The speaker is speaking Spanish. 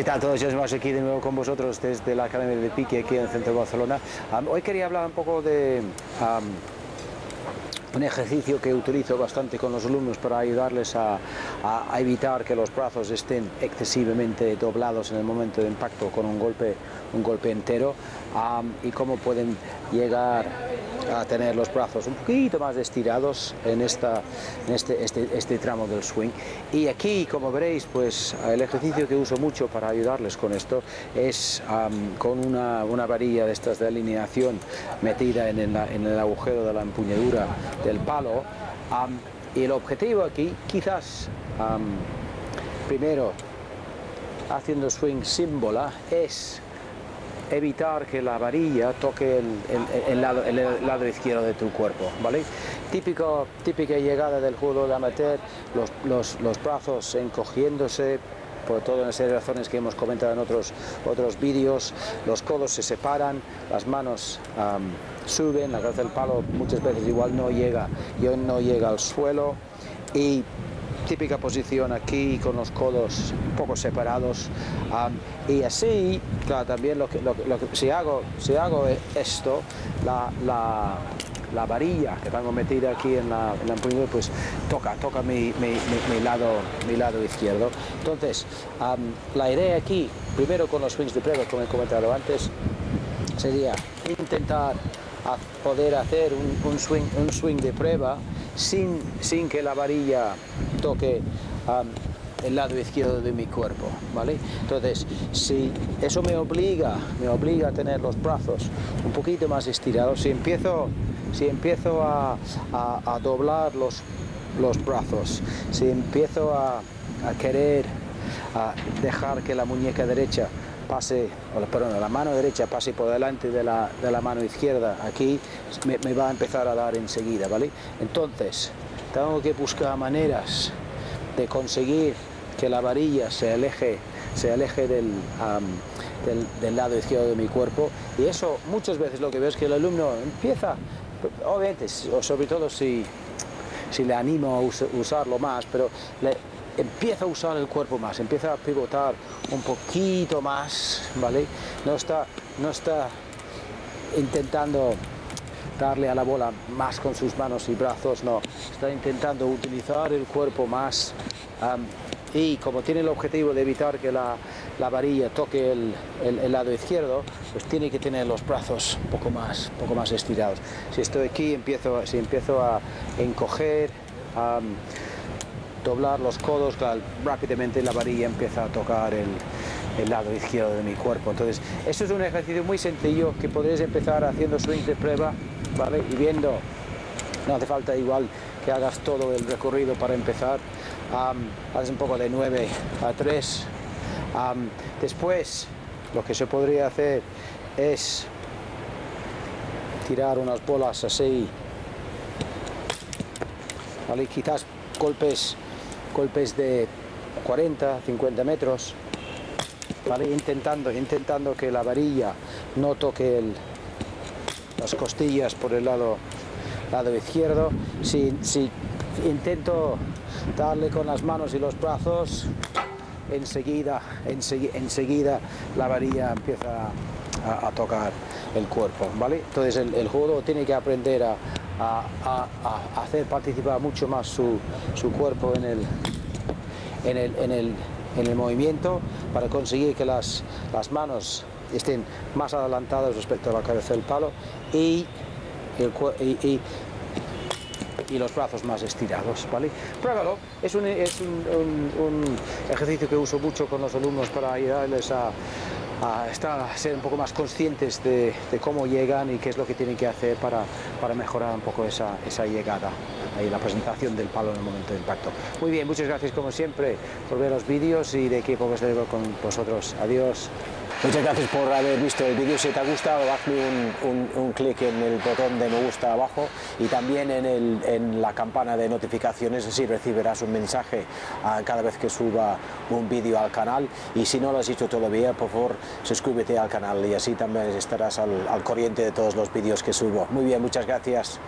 ¿Qué tal todos? Más aquí de nuevo con vosotros desde la Academia de Pique aquí en el centro de Barcelona. Um, hoy quería hablar un poco de um, un ejercicio que utilizo bastante con los alumnos para ayudarles a, a, a, evitar que los brazos estén excesivamente doblados en el momento de impacto con un golpe, un golpe entero um, y cómo pueden llegar a tener los brazos un poquito más estirados en, esta, este, este, este tramo del swing. Y aquí, como veréis, pues el ejercicio que uso mucho para ayudarles con esto es con una, una, varilla de estas de alineación metida en el, en el agujero de la empuñadura del palo. Y el objetivo aquí, quizás, primero, haciendo swing sin bola, es evitar que la varilla toque el, el, el, lado, el, lado, izquierdo de tu cuerpo, ¿vale? Típico, típica llegada del judo de amateur, los, los, los brazos encogiéndose, por todas una serie de razones que hemos comentado en otros, otros vídeos, los codos se separan, las manos um, suben, la cabeza del palo muchas veces igual no llega, yo no llega al suelo y típica posición aquí con los codos un poco separados y así, también lo que, si, hago, si hago esto, la, la, la varilla que tengo metida aquí en la, en la empuñadura, pues toca, toca mi, mi, lado, mi lado izquierdo. Entonces, la idea aquí, primero con los swings de prueba, como he comentado antes, sería intentar a poder hacer un, swing, un swing de prueba sin, sin que la varilla toque el lado izquierdo de mi cuerpo, ¿vale? Entonces, si eso me obliga, me obliga a tener los brazos un poquito más estirados, si empiezo, si empiezo a, a, a doblar los, los brazos, si empiezo a, a querer a dejar que la muñeca derecha pase, perdón, la mano derecha pase por delante de la, de la mano izquierda, aquí me, va a empezar a dar enseguida, ¿vale? Entonces, tengo que buscar maneras de conseguir que la varilla se aleje, se aleje del, del, lado izquierdo de mi cuerpo y eso muchas veces lo que veo es que el alumno empieza, obviamente, o sobre todo si, si le animo a us, usarlo más, pero le, empieza a usar el cuerpo más, empieza a pivotar un poquito más, ¿vale? No está, no está intentando darle a la bola más con sus manos y brazos, no, está intentando utilizar el cuerpo más um, y como tiene el objetivo de evitar que la, la varilla toque el, lado izquierdo, pues tiene que tener los brazos un poco más, poco más estirados. Si estoy aquí, empiezo, si empiezo a encoger, doblar los codos, rápidamente la varilla empieza a tocar el, lado izquierdo de mi cuerpo. Entonces, eso es un ejercicio muy sencillo que podréis empezar haciendo swing de prueba, ¿vale? Y viendo, no hace falta igual que hagas todo el recorrido para empezar, um, haces un poco de 9 a 3. Um, después, lo que se podría hacer es tirar unas bolas así, ¿vale? Quizás golpes golpes de 40, 50 metros, ¿vale? intentando, intentando que la varilla no toque las costillas por el lado, lado izquierdo. Si, intento darle con las manos y los brazos, enseguida, enseguida, la varilla empieza a, a, tocar el cuerpo, ¿vale? Entonces el, el jugador tiene que aprender a, a, hacer participar mucho más su, su cuerpo en el, en el, en, el, en el, movimiento para conseguir que las, las, manos estén más adelantadas respecto a la cabeza del palo y, el, y, y los brazos más estirados, ¿vale? Pruébalo, es, un, es un, un, un ejercicio que uso mucho con los alumnos para ayudarles a a, estar, ser un poco más conscientes de, cómo llegan y qué es lo que tienen que hacer para, para mejorar un poco esa, esa llegada y la presentación del palo en el momento de impacto. Muy bien, muchas gracias como siempre por ver los vídeos y de equipo que estoy con vosotros. Adiós. Muchas gracias por haber visto el vídeo. Si te ha gustado, hazme un, un, clic en el botón de me gusta abajo y también en, el, en la campana de notificaciones, así recibirás un mensaje uh, cada vez que suba un vídeo al canal. Y si no lo has hecho todavía, por favor, suscríbete al canal y así también estarás al, al corriente de todos los vídeos que subo. Muy bien, muchas gracias.